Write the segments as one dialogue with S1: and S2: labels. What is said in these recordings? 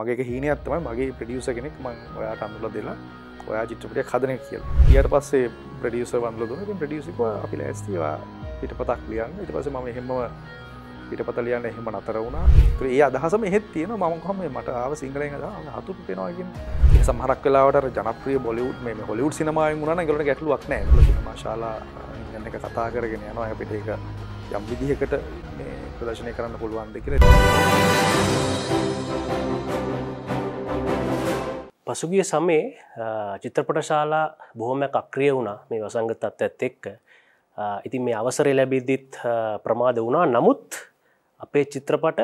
S1: මගේ හීනයත්තම මගේ ප්‍රඩියස කෙනෙක් ම ඔයාට අඳුල දෙලා ඔයා චිත්‍රපටය කදන කියල. ඊයට පස්සේ ප්‍රඩියස වන්ල දුන ප්‍රඩියසික අපි ඇස්තිවා පිට පතක් ලියන්න. ඉට පස ම හෙම පිට පත ලියන්න එහෙම නතර වුණා. ඒ අදහසම එහෙත් තියෙන මංකම මට ආව සිංහලෙන් හතු පෙනවාගෙන සමහරක් වෙලාවට ජනප්‍රිය බොලිවුඩ් මේ හොලිවුඩ් සිනමයි මුණ ගලට ගැටලුවක් නෑ. මශාලා ගන්න එක කතා කරගෙන යනවා. පිට එක යම් විදිහකට ප්‍රදශනය කරන්න පුළුවන් දෙකර
S2: පසුගිය සමේ චිත්‍රපට ශාලා බොහොමයක් අක්‍රිය වුණා මේ වසංගතත් ඇත් එක්ක. ඉතින් මේ අවසරය ලැබිද්දිත් ප්‍රමාද වුණා. නමුත් අපේ චිත්‍රපට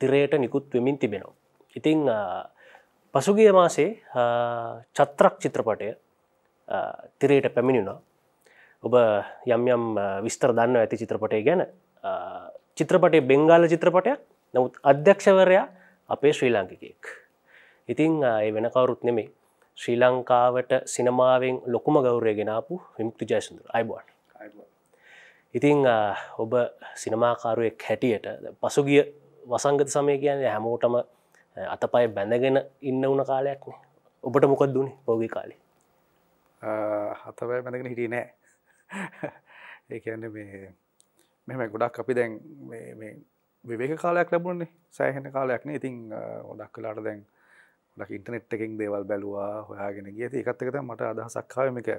S2: තිරයට නිකුත් වෙමින් තිබෙනවා. ඉතිං පසුගිය මාසේ චත්‍රක් චිත්‍රපටය තිරයට පැමිණිුණා. ඔබ යම් යම් විස්තර දන්න ඇති චිත්‍රපටය ගැන චිත්‍රපටේ බෙංගාල චිත්‍රපටයක් නමුත් අධ්‍යක්ෂවරයා අපේ ශ්‍රී ලාංකිකයෙක්. ඉතිං ඒ වෙන කවරුත් නෙමේ ශ්‍රී ලංකාවට සිනමාවෙන් ලොකුම ගෞරය ගෙනාපු විමුක්ති ජයසුදුර අයිබෝන්. ඉතිං ඔබ සිනමාකාරුවෙක් හැටියට පසුගිය වසංගත සමය කියන්නේ හැමෝටම අතපයි බැඳගෙන ඉන්න වුණ කාලයක්න ඔබට මොකක් දුණේ පෝගි කාලේ?
S1: හතවය බැඳගෙන හිටිය නෑ. ඒන්න මේ මෙම ගොඩක් අපි දැන් විවේක කාලයක් ලැබුණන්නේ සෑහෙන කාලයක්න ඉතිං ගොඩක් කලාට දැන් ලක ඉන්ටනෙට් එකින් දේවල් බැලවා හොයාගෙන ගිය. එකත් එකත මට අදහසක්කාවම එක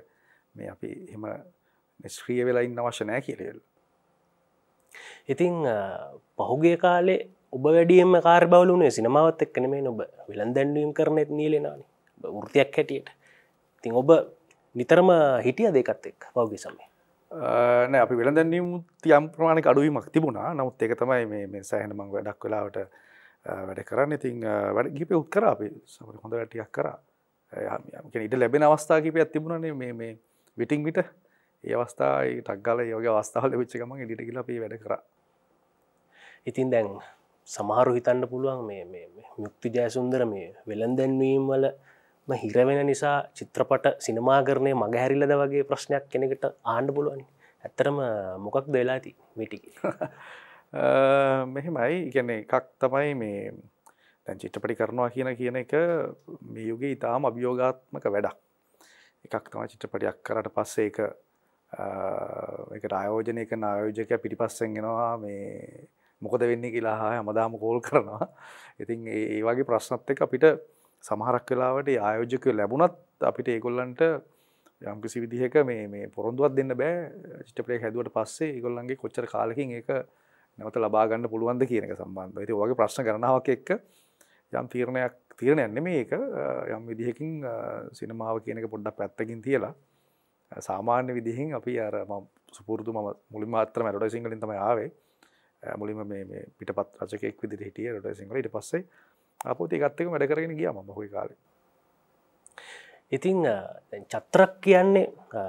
S1: මේ අපි එම නිස්ක්‍රිය වෙලායින්න අවශ්‍ය නෑ කියලෙල්
S2: ඉතිං පහුගේ කාලේ ඔබ වැඩියම කාර් බවලුනේ සිනමාවත් එක්කන මේ ඔබ. විලන් දැන්වීම් කරනෙත් නීලෙනනි වෘතියක් හැටියට. ඉතිං ඔබ නිතරම හිටිය දෙකත් එක් පෞගි සමේ
S1: නෑ. අපි වෙළ දැන්නීම තියම් ප්‍රමාණක අඩුවීමක් තිබුණා. නමුත් ඒක තමයි මේ සෑහන මං වැඩක් වෙලාවට වැඩ කරන්න. ඉතින් වැඩ ගිප උත්කර අපි. සමට හොඳ වැටියක් කර. ඉට ලැබෙන අවස්ථා කිප ඇතිබුණනේ මේ මේ විටිං විට. ඒ අවස්ථායි ටක්ගල යෝග අවස්ථාවල විච්චකම ඉඩිට කියලා අපි වැඩ කර.
S2: ඉතින් දැන් සමහරු හිතන්න පුළුවන් මේ මුක්ති ජයසුන්දර මේ වෙළන් දැන්වීම් වල හිරවෙන නිසා චිත්‍රපට සිනමා කරණය මගහැරිල්ලද වගේ ප්‍රශ්නයක් කෙනෙකට ආණ්ඩ පුළුවනි ඇත්තරම මොකක් දෙලා ඇති මිටික
S1: මෙහෙමයි. ඉගැන එකක් තමයි මේ දැන් චිත්‍රපටි කරනවා කියන කියන එක මේ යුගේ ඉතාම අභියෝගාත්මක වැඩක්. එකක් තම චිත්‍රපටියක් කරට පස්සේ එක එක ආයෝජනය එක ආයෝජක පිටිපස්සෙන්ගෙනවා මේ මොකද වෙන්න කියලා හා හමදාම කෝල් කරනවා. ඉතින් ඒ වගේ ප්‍රශ්නත් එක අපිට සමහරක් වෙලාවට ආයෝජක ලැබුණත් අපිට ඒගොල්ලන්ට යම්කිසි විදිහක මේ පොරොන්දුවත් දෙන්න බෑ. චිටපලේ හැදුවට පස්සේ ඒගොල්ලන්ගේ කොච්චර කාලකින් ඒක නැවත ලබාගන්න පුළුවන්ද කියන එක සම්බන්ධ ඇති වගේ ප්‍රශ්න කරනාවක් එක්ක යම් තීරණයක් තීරණ ඇන්න මේක යම් විදිහකින් සිනමාව කියනක පොඩ්ඩක් පැත්තකින් තියලා සාමාන්‍ය විදිහින් අපි අර ම සුපුරදු ම මුලින් මාත්‍ර මැරට සිංහලින් තම ආවේ. මුලින්ම මේ පිටපත් රචකෙක් විදිට හිටිය රට සිංහල ඉට පස්සේ අපෝති ගත්තක වැඩ කරගෙන ගිය ම හොයි කාල.
S2: ඉතිං චත්‍රක් කියන්නේ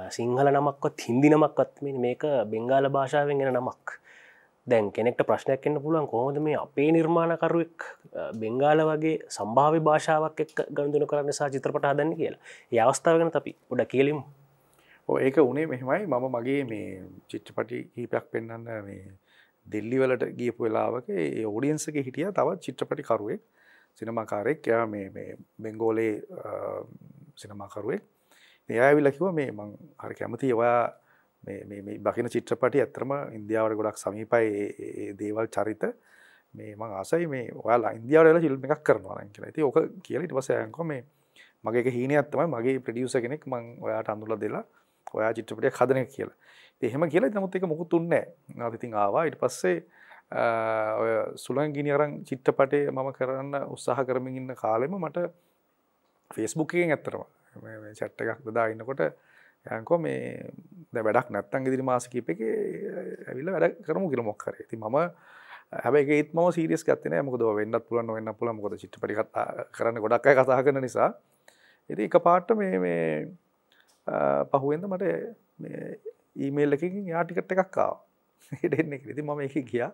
S2: සිංහල නමක්වත් හින්දි නමක්වත් මේක බෙංගාල භාෂාවෙන් ගෙන නමක්. දැන් කෙනෙක්ට ප්‍රශ්නයක් එන්න පුළුවන් කොහොද මේ අපේ නිර්මාණකරුවෙක් බෙංගාල වගේ සම්භාව භාෂාවක් එක් ගණදුන කරන්න සා චිත්‍රපට හදන්න කියලා. ඒ අවස්ථාවගෙන අපි උඩ කියලිම්.
S1: ඒක උනේ මෙහෙමයි. මම මගේ මේ චිත්‍රපටි හිපයක් පෙන්න්න මේ දෙල්ලිවලට ගියපු වෙලාවක ඒ ඔඩියන්සක හිටිය තවත් චිත්‍රපටි කරුවෙක් සිනමාකාරෙක් යා මේ බෙංගෝලේ සිනමාකරුවෙක්. එයාවිල කිව මේ මං හරි කැමති ඔයා මේ බකින චිත්‍රපටි ඇත්‍රම ඉන්දියාවට ගොඩක් සමීපයි දේවල් චරිත. මේ මං ආසයි මේ ඔයාලා ඉන්දියාවල ශිල්ම එකක් කරනවා කියලා. ඇති ඕක කියලට පසයන්ක මේ මගේ හීන ඇත්තම මගේ ප්‍රඩියස කෙනෙක් මං ඔයාට අඳුල දෙලා ඔයා චිත්‍රපටය හදන කියලා. එහෙම කියලා නමුත් එක මුකුත් තුන්නෑ නතිතින් ආවා. ඉට පස්සේ ඔය සුළන් ගිනි අරං චිත්‍රපටේ මම කරන්න උත්සාහ කරමින් ඉන්න කාලෙම මට ෆෙස්බුකෙන් ඇත්තරම චැට්ට එකක් දදා ඉන්නකොට යකෝ මේ ද වැඩක් නැත්තන් ඉදිරි මාසකීප එක ඇවිල්ල වැඩ කරමු කියල මොක්කර ති ම හැබයි ඒත් ම සිරියස් ගත්තන මොකද වෙන්නත් පුලන් වෙන්න පුල මොද චිටපටි කතා කරන්න ගොඩක් අය කතා කරන නිසා. එති එක පාට්ට මේ මේ පහුවෙන්ද මට ඊමේල් එකින් යාටිකට් එකක්කාව හිටෙන්නේ ති මම එක ගියා.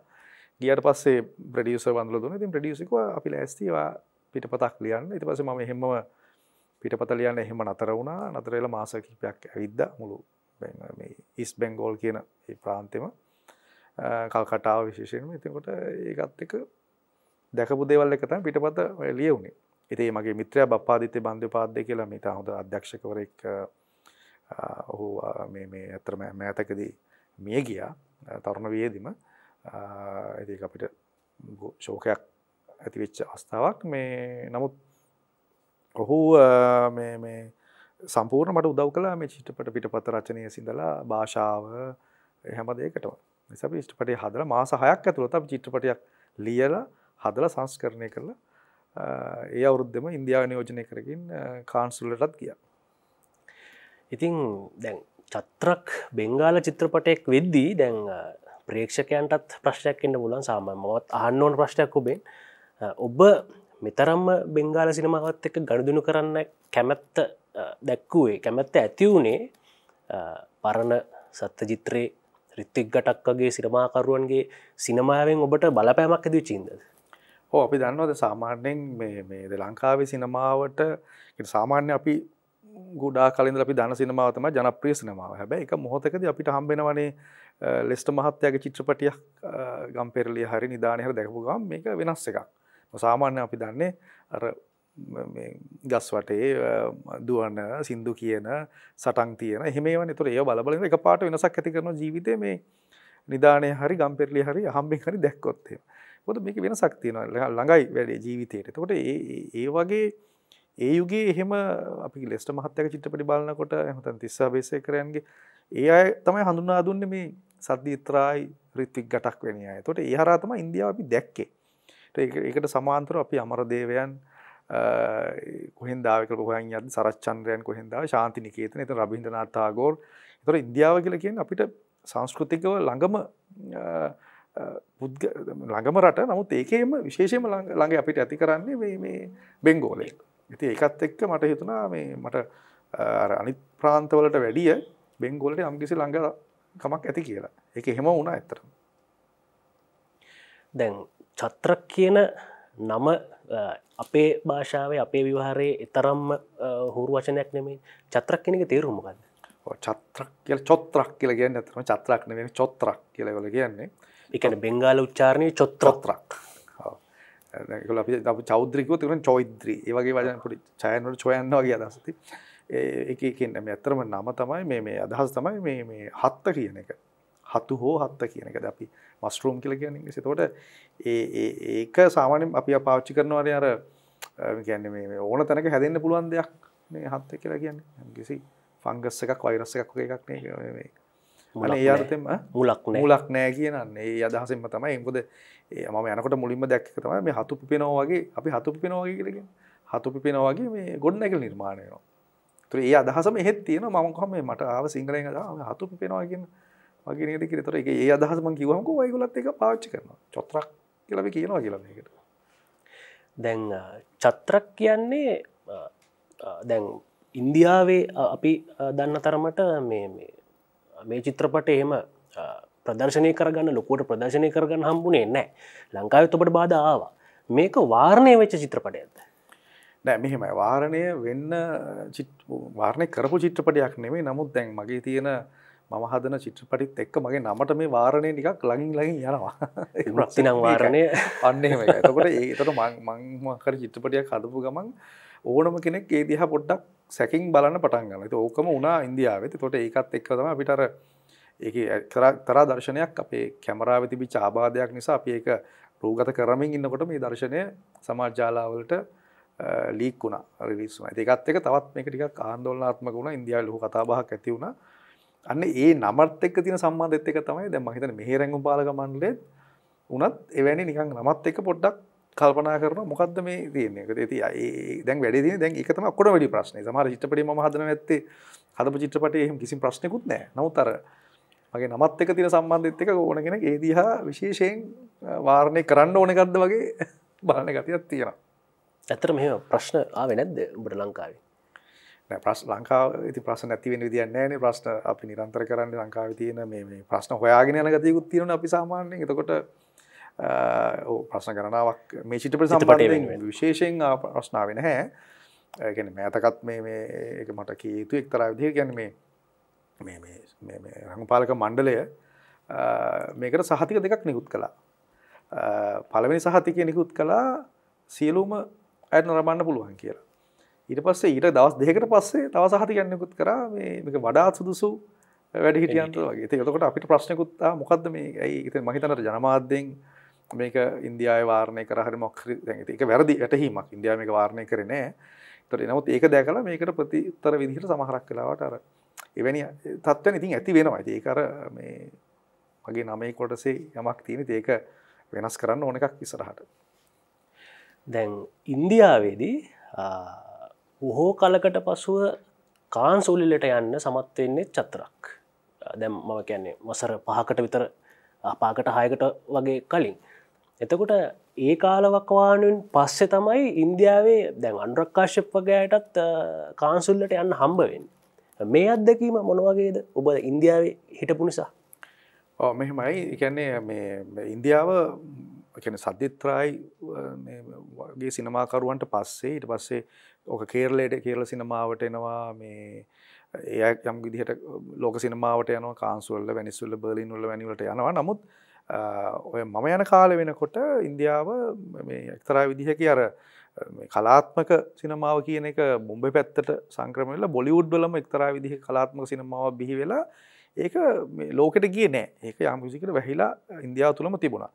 S1: ගියට පස්සේ ප්‍රඩියස වන්ල දුන ති ප්‍රඩියසික අපි ඇස්තිවා පිට පතක් ලියන්න. ඉති පස ම හෙම පිටපතලියන්න එහෙම නතර වුණා. නතරල මාස කිපයක් ඇවිද්ද මුළු ඉස් බැංගෝල් කියන ප්‍රාන්තෙම. කල් කටාව විශේෂයෙන්ම. ඉතිකොට ඒකත් එක දැකපු දේවල් එක තමයි පිටපත ලියවුනේ. ඉතින් මගේ මිත්‍රයා බප්පාදිත්‍ය බන්දෝපාද්‍ය කියලා මේ තා හොඳ අධ්‍යක්ෂකවරයෙක් ඔහු මේ මේ ඇත්තටම මෑතකදී මිය ගියා තරුණ වියේදීම. ඉතින් අපිට ශෝකයක් ඇති වෙච්ච අවස්ථාවක්. මේ නමුත් ඔහු මේ මේ සම්පූර්ණ මට උදව් කළා මේ චිත්‍රපට පිටපත රචනය සිඳලා භාෂාව හැම දෙයකටම. නිසා අපි චිත්‍රපටය හදලා මාස 6ක් ඇතුළත අපි චිත්‍රපටයක් ලියලා හදලා සංස්කරණය කරලා ඒ අවුරුද්දෙම ඉන්දියාව නියෝජනය කරකින් කාන්සුල්ලටත් ගියා.
S2: ඉතින් දැන් චත්‍රක් බෙංගාල චිත්‍රපටයක් වෙද්දී දැන් ප්‍රේක්ෂකයන්ටත් ප්‍රශ්නයක් එන්න මුලන් සාම මවත් අහන්න ඕන ප්‍රශ්නයක් ඔබෙන් ඔබ මෙතරම්ම බෙංගාල සිනමාවත් එක ගණදුනු කරන්න කැමැත්ත දැක්කුවේ කැමැත්ත ඇති වුණේ පරණ සත්ත චිත්‍රයේ රිත්තික් ගටක්කගේ සිනමාකරුවන්ගේ සිනමාවෙන් ඔබට බලපෑමක් ඇති චින්ද
S1: ඕ අපි දන්නවද සාමාන්‍යයෙන් මේද ලංකාවේ සිනමාවට සාමාන්‍ය අපි ගුඩා කලින්ද අපි දන සිනමාවතම ජනප්‍රිය සිනමාව. හැබැයි එක මොහොතකද අපිට හම්බෙනවනේ ලෙස්ට මහත්තයාගේ චිත්‍රපටියක් ගම්පෙරලිය හරි නිධානයහර දැකපු ගම් මේක වෙනස් එකක්. සාමාන්‍ය අපි දන්නේ අර ගස් වටේ දුවන සින්දු කියන සටන් තියෙන එහෙමේවන තුර ඒ බලබල එක පාට වෙනසක් ඇති කරන ජීවිතය මේ නිධානය හරි ගම්පෙරලි හරි හම්බෙන් හරි දැක්කොත්තේ ොද මේක වෙන සක්තියන ළඟයි වැඩේ ජීවිතයට තකොට ඒ වගේ ඒ යුගේ එහෙම අපි ලෙස්ට මහත්තක චිත්‍රපටි බලන්නකොට හතන් තිස්සා බේසය කරයන්ගේ ඒ අය තමයි හඳුනා දුන්න මේ සද්ධිත්‍රායි රිත්තික් ගටක් වෙන අය. තොට ඒ හරාතම ඉන්දියාව අපි දැක්කේ. ඒකට සමාන්තර අපි අමරදේවයන් කොහෙන් දාවක හොයන් යද සරච්චන්ද්‍රයන් කොහෙන්දා ශාන්ති නිකේතන එත රබින්දනාත්තාගෝර් තොර ඉන්දියාව කියල කියෙන් අපිට සංස්කෘතිකව ළඟම පුද්ග ළඟම රට. නමුත් ඒකේම විශේෂම ළඟ අපිට ඇති කරන්නේ මේ බෙංගෝලේ ඉති ඒකත් එක්ක මට හිතුනා මේ මට අනිත් ප්‍රාන්තවලට වැඩිය බෙංගෝලට අම්කිසි ළඟ කමක් ඇති කියලා. එක එහෙම වුණා ඇත්තර
S2: දැන් චත්‍රක් කියන නම අපේ භාෂාවේ අපේ විවාහරයේ එතරම්ම හුරු වචනයක් නෙමේ. චත්‍රක් කෙනෙක තේරුමකක්ද
S1: චත්‍රක් කියල චොත්‍රක් කියල කියන්න ඇතරම චත්‍රක් නෙම චොත්‍රක් කියලවල කියන්නේ.
S2: එකන බෙංගාල උච්චාරණය චොත්‍රොත්‍රක්
S1: අපි චෞද්‍රිකව තිවන චෞද්‍රී ඒවගේ වජන පොඩි චයනට චොයන්න වගේ අදසති ඒකන්න ඇත්තරම නම තමයි මේ අදහස් තමයි මේ හත්ත කියන එක හතු හෝ හත්ත කියන එක අපි මස්ටරූම් කියල කියන්නේ? සිතකොට ඒක සාමානෙන් අපි පාච්චි කරනවාරය අර ගැන්න මේ ඕන තැනක හැදන්න පුළුවන් දෙයක් මේ හත්ත කියලා කියන්නේ. කිසි ෆංගස්ස එකක් වෛරස්ස එකක් එකක් නේ ඒ අර්තෙම
S2: මුලක්
S1: මුලක් නෑ කියනන්නේ ඒ අදහසෙන්ම තමයි. එකොද මම යනකොට මුලින්ම දැක්ක තමයි මේ හතු පිපෙනවා වගේ අපි හතු පිපෙනවා වගේ කියලගෙන හතු පිපෙනවා වගේ මේ ගොඩ නැකල් නිර්මාණයනවා තුර ඒ අදහසම එහෙත් තියෙන මම කොහම මට ආව සිංහලෙන් හතු පිපෙනවා කියන වගේ කියලා. ඒතර ඒක ඒ අදහස මම කිව්වම කො ඔයගොල්ලත් ඒක පාවිච්චි කරනවා. චොත්‍රක් කියලා අපි කියනවා කියලා මේකට.
S2: දැන් චත්‍රක් කියන්නේ දැන් ඉන්දියාවේ අපි දන්න තරමට මේ චිත්‍රපට එහෙම ප්‍රදර්ශනය කරගන්න ලොකුවට ප්‍රදර්ශනය කරගන්න හම්බුනේ නෑ ලංකාවත් ඔබට බාධ ආවා මේක වාරණය වෙච්ච චිත්‍රපටයද
S1: නෑ මෙහෙම වාරණය වෙන්න වාරණය කරපු චිත්‍රපටයක් නෙමේ නමුත් දැන් මගේ තියෙන මම හදන චිත්‍රපටිත් එක්ක මගේ නමට මේ වාරණය නිකක් ලඟින් ලඟින් යනවා.
S2: ප්‍රතිනම් වාරණය.
S1: අන්නෙම එතකොට ඒතට මංමකර චිත්‍රපටියක් හදපු ගමන් ඕනම කෙනෙක් ඒ දිහා පොඩ්ඩක් සැකින් බලන්න පටන් ගන්න ඕකම උනා ඉන්දියාවෙති. තොට ඒකත් එක්කතම අපිටර ඒ තරා දර්ශනයක් අපේ කැමරාව තිබි චාබාධයක් නිසා අපි ඒක රූගත කරමින් ඉන්නකොට මේ දර්ශනය සමාජ්‍යාලාවලට ලීක් වුණ රිවිස්ම ඒකත් එක තවත් මේක ටික ආන්දෝලනාත්මක වුණ. ඉන්දියාව ලොහු කතාබහක් ඇති වුණා අන්න ඒ නමත් එක්ක තියෙන සම්බන්ධෙත් එක තමයි දැන් මම හිතන්නේ මෙහි රැඟුම් පාලක මණ්ඩලෙත් උනත් එවැනි නිකන් නමත් එක්ක පොඩ්ඩක් කල්පනා කරනවා මොකද්ද මේ තියෙන්නේ. ඒක ඉතින් දැන් වැඩේ තියෙන්නේ දැන් ඒක තමයි ඔක්කොම වැඩි ප්‍රශ්නේ. සමහර චිත්‍රපටි මම හදන නැත්තේ හදපු චිත්‍රපටයේ එහෙම කිසිම ප්‍රශ්නකුත් නැහැ. නමුත් අර මගේ නමත් එක්ක තියෙන සම්බන්ධෙත් එක ඕන කෙනෙක් ඒ දිහා විශේෂයෙන් වාරණය කරන්න ඕන එකක්ද වගේ බලන ගතියක් තියෙනවා.
S2: ඇත්තට මෙහෙම ප්‍රශ්න ආවේ නැද්ද ඔබට ලංකාවේ?
S1: ප්‍රශ් ලංකාව ඉති ප්‍රශ්න ඇතිවෙන විදිිය නෑන. ප්‍රශ්න අපි නිරන්තර කරන්න ලංකාව තියෙන මේ ප්‍රශ්න හොයාගෙන යන ගතියකුත් තියෙන අපි සාමාන්‍යෙන් එතකොට ප්‍රශ්න කරනාවක් මේ චිටප සම්පට විශේෂයෙන් ප්‍රශ්නාවෙන හැ ගැන මෑතකත් මේ මට කීතු එක්තර විදිහ ගැන මේ රඟපාලක මණ්ඩලය මේකට සහතික දෙකක් නිකුත් කලා පළවෙනි සහතිකය නිකුත් කලා සියලුම ඇයට නරබන්න පුළුවන් කියලා ඊට පස්සේ ඊට දවස් දෙකට පස්සේ තව සහතිකයන්නකුත් කරා මේක වඩාත් සුදුසු වැඩ හිටියන්ට වගේ. එතකොට අපිට ප්‍රශ්නකුත්තා මොකක්ද මේ? ඇයි? මහිතනට ජනමාධ්‍යෙන් මේක ඉන්දයා වාරණය කරහරි මොක්හරි එක වැරදි ඇටහීමක්. ඉන්දයා මේක වාරණය කරනෑ තොර නමුත් ඒක දැකලා මේකට ප්‍රතිතර විදිහට සමහරක් කලාවට අර එවැනි තත්ත්වන ඉතින් ඇති වෙනවා. ඒකර මේ මගේ නමේ කොටසේ යමක් තියෙන ඒක වෙනස් කරන්න ඕන එකක් ඉසරහට
S2: දැන් ඉන්දියාවේදී බොහෝ කලකට පසුව කාන්සෝලිලට යන්න සමත්වෙන්නේ චත්‍රක් දැම් මම කියන්නේ වසර පහකට විතර අපාකට හයකට වගේ කලින්. එතකොට ඒ කාලවක්වානුවෙන් පස්සෙ තමයි ඉන්දියාවේ දැන් අන්ඩ්‍රක්කාශ්‍යප් වගේයටත් කාන්සුල්ලට යන්න හම්බවෙන් මේ අත්දැකීම මොනවගේද ඔබ ඉන්දියාවේ හිටපු නිසා.
S1: ඕ මෙහෙමයි. එකන්නේ මේ ඉන්දියාව සද්ධිත්‍රායි වගේ සිනමාකරුවන්ට පස්සේ ඉට පස්සේ ඕක කේරලයට කියරල සිනමාවට එනවා මේ ඒ යම් විදිහට ලෝක සිනමාවට යන කාන්සුවල්ල වැනිස්වල්ල බලින්වල වැනිවලට යනවා. නමුත් ඔය මම යන කාල වෙනකොට ඉන්දියාව එක්තරා විදිහකි අර කලාත්මක සිනමාව කියන එක බොම්බ පැත්තට සංක්‍රමල බොලිවුඩ්වලම එක්තරා විදිහ කලාත්මක සිනමාව බිහි වෙලා ඒක ලෝකට ගිය නෑ. ඒක යම් විසිකට වැහිලා ඉන්දියාව තුළම තිබුණා.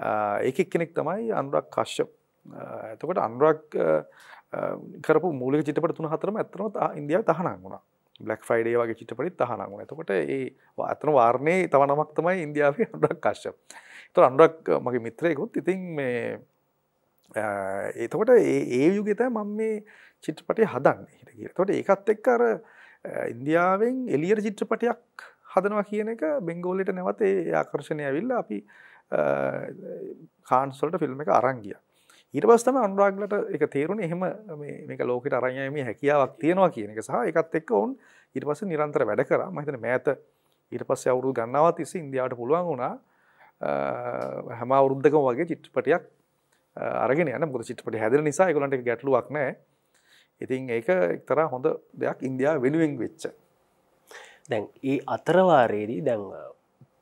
S1: ඒක කෙනෙක් තමයි අනුරක් කශ්‍යප. ඇතකොට අනුරක් කරපු මූලික චිටපට තුන හතරම ඇතරම ඉන්දියාව තහනම් වුණා. බ්ලක් ෆයිඩේ වගේ චිටපටිත් තහනම් වුණ. එතකොට ඒ අතන වාර්ණය තව නමක් තමයි ඉන්දියාවේ අන්ඩක් කශ්‍යප. තු අන්ඩක් මගේ මිත්‍රයකුත් ඉතින් මේ ඒතකොට ඒ යුගෙත මම මේ චිත්‍රපටය හදන්න හිට තොට ඒකත් එක්ක අර ඉන්දියාවෙන් එලියර චිත්‍රපටයක් හදනවා කියන එක බෙංගෝලට නැවත ඒ ආකර්ශණය ඇවිල්ල අපි කාන්සොල්ට ෆිල්ම් එක අරංගිය ඊට පස්තම අනුරාගලට එක තේරුණ එහෙම මේක ලෝකට අරයම හැකියාවක් තියෙනවා කියන එක සහ එකත් එක්ක ඔවුන් ඊට පස්ස නිරන්තර වැඩ කර. මහිතන මෑත ඊට පස්ස අවුරු ගන්නාවත් තිස්ස ඉන්දියාවට පුළුවන් වුණා හැම අවුරුද්ධකම වගේ චිත්‍රපටයක් අරගෙන යන මුද චිත්‍රපට හැදර නිසා එකලන්ට ගැටලුවක් නෑ. ඉතින් ඒක එක්තර හොඳ දෙයක් ඉන්දයා වෙනුවෙන් වෙච්ච.
S2: දැන් ඒ අතරවාරයේදී දැන්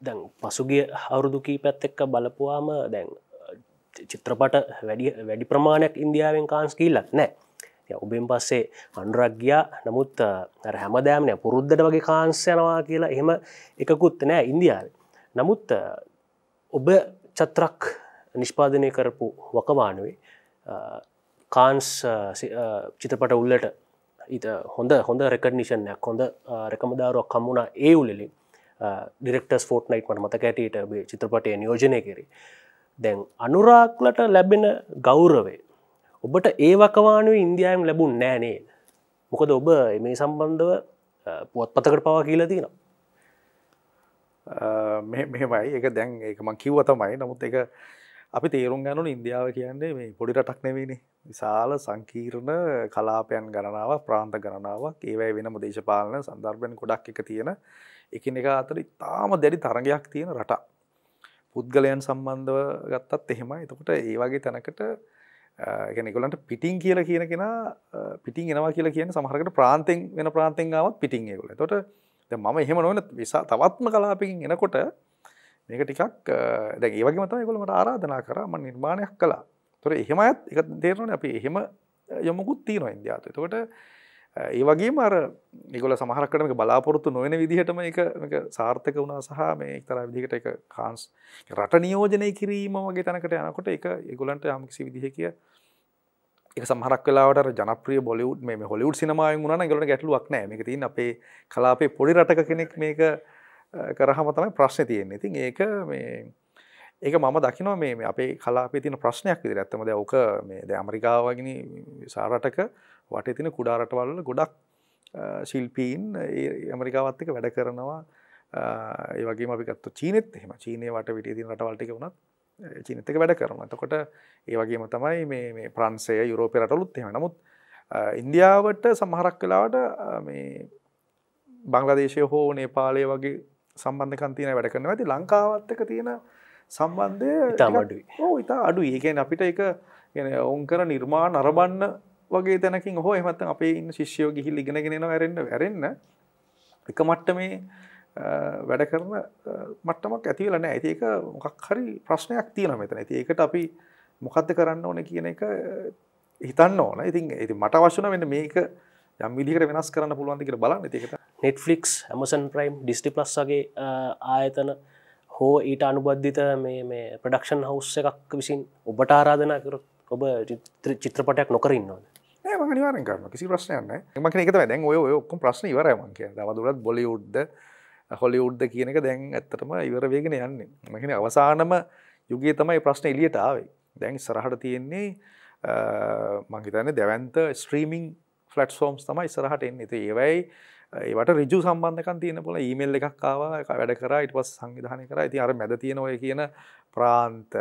S2: දැන් පසුගිය අවුරුදුකී පැත් එක්ක බලපුවාම දැන් චිත්‍රපට වැඩි වැඩි ප්‍රමාණයක් ඉන්දියාවෙන් කාන්ස් කියල්ලත් නෑ. ඔබෙන් පස්සේ අන්ඩරක්ගයා නමුත් හැමදෑමනය පුරුද්ධට වගේ කාන්සයනවා කියලා එහෙම එකකුත් නෑ ඉන්දියාව. නමුත් ඔබ චත්‍රක් නිෂ්පාදනය කරපු වකවානුවේ කාන්ස් චිත්‍රපට උල්ලට ඉත හොඳ හොඳ රෙකඩනිෂන්යක් හොඳ රැකමදාරුවක් කම්මුණ ඒ උලලින් ඩිරෙක්ටස් ෆෝට් නයිට් මට මත කැටට චිත්‍රපටය නියෝජනය කිරේ. දැන් අනුරාක්ලට ලැබෙන ගෞරවේ ඔබට ඒ වකවානුව ඉන්දයාම් ලැබුන් නෑනේ මොකද ඔබ මේ සම්බන්ධව පුවත් පතකට පවා කියලා තිනවා
S1: මෙහෙමයි. එක දැන් ඒක මං කිව්ව තමයි. නමුත් එක අපි තේරුම් ගන්නු ඉන්දියාව කියන්නේ මේ පොඩි රටක් නෙවෙයිනේ. විශාල සංකීර්ණ කලාපයන් ගණනාවක් ප්‍රාන්ත ගණනාවක්. ඒවයි වෙනම දේශපාලන සන්දර්භයෙන් ගොඩක් එක තියෙන එකිනෙක අතර ඉතාම දැඩි තරගයක් තියෙන රටක්. පුද්ගලයන් සම්බන්ධව ගත්තත් එහෙමයි. එතකොට ඒ වගේ තැනකට ගැනෙකොලන්ට පිටිං කියල කියන කෙන පිටිං එනවා කියලා කියන සමහරකට ප්‍රාන්තෙන් වෙන ප්‍රාන්තෙන්ගාවත් පිටිං ඒකොල තොට මම එහෙම නොවන විසා තවත්ම කලාපකින් එනකොට මේක ටිකක් දැ ඒවගේ මත කොළමට ආරාධනා කරම නිර්මාණයක් කලා තොර එහෙමත් එක තේරන අපි එහෙම යොමුකුත් තියනවා ඉන්දයාත තකොට ඒ වගේ මර නිකොල සමහරකටම බලාපොරොත්තු නොවන විදිහටම එක සාර්ථක වුණා සහ මේ එක්තර විදිහට එක කාන්ස් රට නියෝජනය කිරීම වගේ තැනකට යනකොට එක ඒගොලන්ට යම්කිසි විදිහ කිය එක සමහරක් වෙලාවට ජනප්‍රිය බොලිවුඩ් මේ හොලිවුඩ් සිනමාවෙන් වුණා නම් ඒගොල්ලන්ට ගැටලුවක් නැහැ මේක තියෙන අපේ කලාපේ පොඩි රටක කෙනෙක් මේක කරාම තමයි ප්‍රශ්නේ තියෙන්නේ. ඉතින් ඒක මේ ඒක මම දකිනවා මේ අපේ කලාපේ තියෙන ප්‍රශ්නයක් විදිහට. ඇත්තම දැන් ඕක මේ දැන් ඇමරිකාව වගේ විසාරටක වටේ තින කුඩාරටවල්ල ගොඩක් ශිල්පීන් ඇමරිකාවත් එක වැඩ කරනවා. ඒවගේ අපිකත් චීනෙත් එහම. චීනය වට විට තින රටවල්ටික වුණත් චීනත එක වැඩ කරන එතකොට ඒවගේම තමයි මේ ප්‍රන්සය යුරෝපය රටලුත් එෙම නමුත් ඉන්දියාවට සමහරක් කලාවට මේ බංලදේශය හෝ නේපාලය වගේ සම්බන්ධකන් තියෙන වැඩ කරන ඇති ලංකාවත්තක තියෙන සම්බන්ධය
S2: ඉතාමඩුයි
S1: ඕ ඉතා අඩු ඒකැන් අපිට එක ඔවුන් කර නිර්මාණ අරබන්න වගේ තැනකින් හෝ එමත් අපේ ඉන්න ශිෂ්‍යයෝ ගිහිල් ඉගෙනගෙනන ඇරෙන්න්න වැරෙන්න්න එක මට්ට මේ වැඩ කරන මට්ටමක් ඇතිවල නෑ ඇති එක මොකක් හරි ප්‍රශ්නයක් තියෙන මෙතන. ඇති ඒකට අපි මොකක්ද කරන්න ඕන කියන එක හිතන්න ඕන. ඉතින් ඇති මට වශන වෙන්න මේක යම් විදිකට වෙනස් කරන්න පුළුවන්ද කියර බලන්න. ඒකට
S2: නෙට්ෆලික්ස් ඇමසන් ප්‍රයිම් ඩිස්ටි ප්ලස්ගේ ආයතන හෝ ඊට අනුබද්ධිත මේ මේ ප්‍රඩක්ෂන් හවස් එකක් විසින් ඔබට ආරාධනා කර ඔබ චිත්‍රපටයක් නොකරන්නවද
S1: මනිවාරෙන් කරන කිසි ප්‍රශ්නයන්න මක එක දැන් ඔය ඔක්කම ප්‍රශ්න ඉවරමන් කිය දවදුරත් බොලිවුඩ්ද හොලිවුඩ්ද කියන එක දැන් ඇත්තටම ඉවර වේගෙන යන්නේ. මකන අවසානම යුගේ තමයි ප්‍රශ්න එලියට ආවේ. දැන් සරහට තියෙන්නේ මංහිතන්න දැවන්ත ස්ත්‍රීමිං ෆලට් ෆෝම්ස් තමයි ඉස්සරහට එන්න. ති ඒවයි ඒවට රිජු සම්බන්ධකන් තියෙන පුල ඊමල් එකක් කාවා එක වැඩ කර ඉට පස් සංවිධානය කර. ඉති අර මැද තියෙන ඔය කියන ප්‍රාන්ත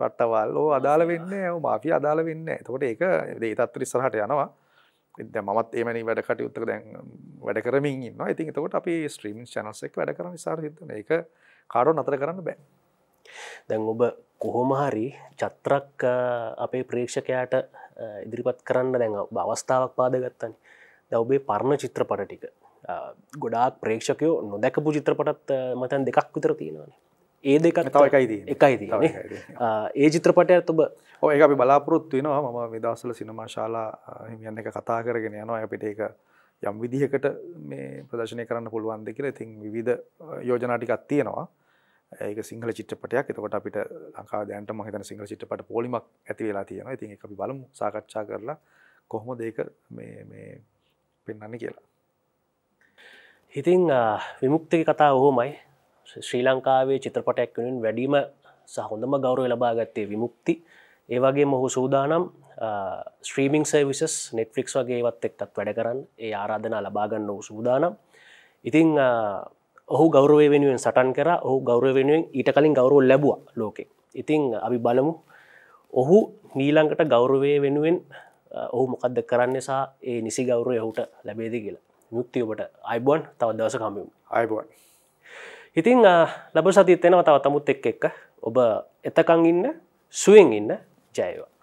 S1: රටවල් ඕ අදාළ වෙන්න මාපිය අදාළ වෙන්න තකොට ඒක දේතත්වර ඉස්සරහට යනවා. ඉද මත් ඒමනි වැඩ කටයුත්තක දැන් වැඩ කරමින් ඉන්න ඉතින් එතකොට අපි ස්ත්‍රීම් චනසෙක් වැඩ කරන නිසාර හිතන ඒක කාඩෝ නතර කරන්න බෑ.
S2: දැන් ඔබ කොහොමහරි චත්‍රක් අපේ ප්‍රේක්ෂකයාට ඉදිරිපත් කරන්න දැන් අවස්ථාවක් පාදගත්තන්. ද ඔබේ පරණ චිත්‍රපට ටික. ගොඩාක් ප්‍රේක්ෂකයෝ නොදැකපු චිත්‍රපටත් මතන් දෙකක් විතර තියෙනවානේ. ඒ
S1: තව එකයිදී
S2: එකයි තියන ඒ චිත්‍රපටය තුබ
S1: ඔය අපි බලාපොරොත්තු වෙනවා. මම විදස්සල සිනමා ශාලා හිමියන්න එක කතා කරගෙන යනවා. අපිට ඒක යම් විදිහකට මේ ප්‍රදර්ශනය කරන්න පුළුවන් දෙ කියලා. ඉතින් විවිධ යෝජනාටිකත් තියෙනවා. ඒක සිංහල චිත්‍රපටයක්. එතකොට අපිට ලංකා දැන්ට මහිතන සිංහල චිත්‍රපට පොලිමක් ඇති වෙලා තියෙනවා. ඉතින් අපි බලමු සාකච්ඡා කරලා කොහොම දෙක මේ පෙන්න්න කියලා.
S2: ඉතිං විමුක්තික කතා ඔහොමයි. ශ්‍රී ලංකාවේ චිත්‍රපටයක් වනින් වැඩීම සහ හොඳම ගෞරව ලබා ගත්තේ විමුක්ති. ඒවගේ මොහු සූදානම් ස්ත්‍රීමිං සර්විසස් නෙට්ෆික්ස් වගේ වත් එක්කත් වැඩ කරන්න ඒ ආරාධනා ලබාගන්න වූ සූදානම්. ඉතිං ඔහු ගෞරවය වෙනුවෙන් සටන් කර. ඔහු ගෞරව වෙනුවෙන් ඊට කලින් ගෞරව ලැබවා ලෝකෙ. ඉතිං අපි බලමු. ඔහු මීලංකට ගෞරවය වෙනුවෙන් ඔහු මොකක්ද කරන්න සා ඒ නිසි ගෞරවය ඔහුට ලැබේද කියලා. යුක්ති ඔබට අයිබොන් තව දවස කමියම්
S1: අයිබොන්
S2: ඉතිං ලබ සතිත්තෙනවා තව තමුත් එක් එක්ක. ඔබ එතකං ඉන්න සුවෙන් ඉන්න. ජයවා.